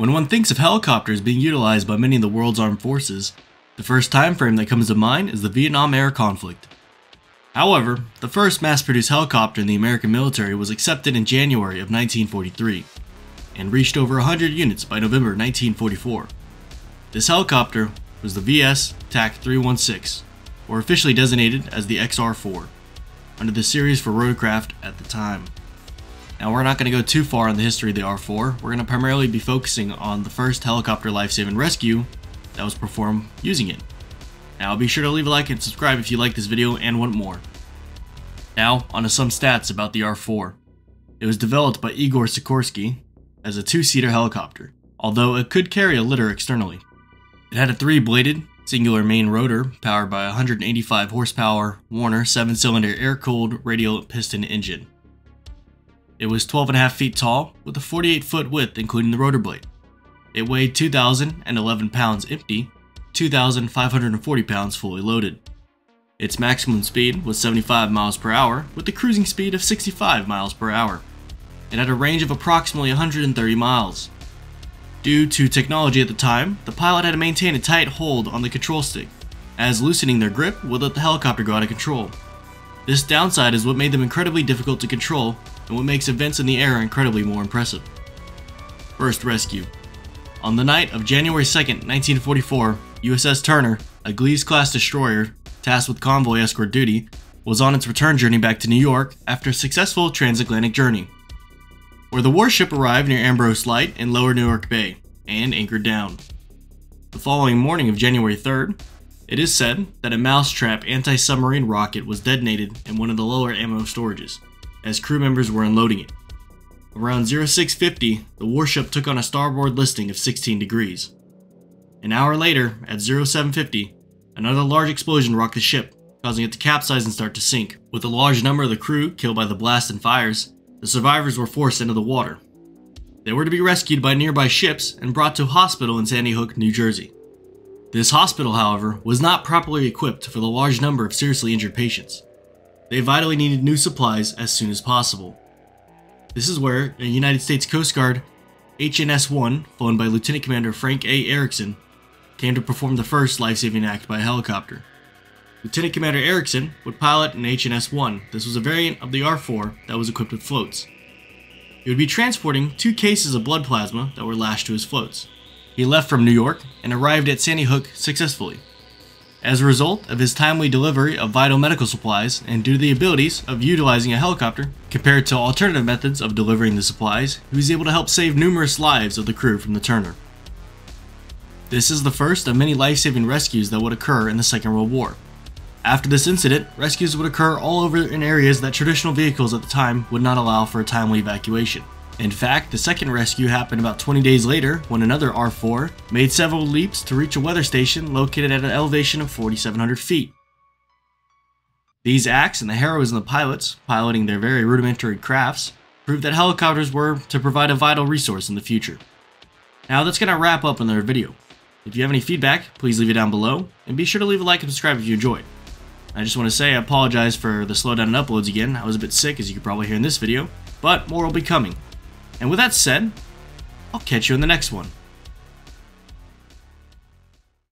When one thinks of helicopters being utilized by many of the world's armed forces, the first time frame that comes to mind is the Vietnam era conflict. However, the first mass-produced helicopter in the American military was accepted in January of 1943, and reached over 100 units by November 1944. This helicopter was the VS TAC 316, or officially designated as the XR4, under the series for rotorcraft at the time. Now we're not going to go too far on the history of the R4, we're going to primarily be focusing on the first helicopter life-saving rescue that was performed using it. Now be sure to leave a like and subscribe if you like this video and want more. Now, on to some stats about the R4. It was developed by Igor Sikorsky as a two-seater helicopter, although it could carry a litter externally. It had a three-bladed, singular main rotor powered by a 185 horsepower Warner 7-cylinder air-cooled radial piston engine. It was 12.5 feet tall, with a 48 foot width including the rotor blade. It weighed 2,011 pounds empty, 2,540 pounds fully loaded. Its maximum speed was 75 miles per hour, with a cruising speed of 65 miles per hour. It had a range of approximately 130 miles. Due to technology at the time, the pilot had to maintain a tight hold on the control stick, as loosening their grip would let the helicopter go out of control. This downside is what made them incredibly difficult to control and what makes events in the air incredibly more impressive. First rescue. On the night of January 2, 1944, USS Turner, a Gleaves-class destroyer tasked with convoy escort duty, was on its return journey back to New York after a successful transatlantic journey, where the warship arrived near Ambrose Light in lower Newark Bay and anchored down. The following morning of January 3rd, it is said that a Mousetrap anti-submarine rocket was detonated in one of the lower ammo storages as crew members were unloading it. Around 0650, the warship took on a starboard listing of 16 degrees. An hour later, at 0750, another large explosion rocked the ship, causing it to capsize and start to sink. With a large number of the crew killed by the blast and fires, the survivors were forced into the water. They were to be rescued by nearby ships and brought to a hospital in Sandy Hook, New Jersey. This hospital, however, was not properly equipped for the large number of seriously injured patients. They vitally needed new supplies as soon as possible. This is where a United States Coast Guard HNS-1, flown by Lieutenant Commander Frank A. Erickson, came to perform the first life-saving act by helicopter. Lieutenant Commander Erickson would pilot an HNS-1. This was a variant of the R-4 that was equipped with floats. He would be transporting two cases of blood plasma that were lashed to his floats. He left from New York and arrived at Sandy Hook successfully. As a result of his timely delivery of vital medical supplies and due to the abilities of utilizing a helicopter compared to alternative methods of delivering the supplies, he was able to help save numerous lives of the crew from the Turner. This is the first of many life-saving rescues that would occur in the Second World War. After this incident, rescues would occur all over in areas that traditional vehicles at the time would not allow for a timely evacuation. In fact, the second rescue happened about 20 days later when another R4 made several leaps to reach a weather station located at an elevation of 4,700 feet. These acts and the heroism of the pilots, piloting their very rudimentary crafts, proved that helicopters were to provide a vital resource in the future. Now that's going to wrap up another video. If you have any feedback, please leave it down below, and be sure to leave a like and subscribe if you enjoyed. I just want to say I apologize for the slowdown in uploads again, I was a bit sick as you could probably hear in this video, but more will be coming. And with that said, I'll catch you in the next one.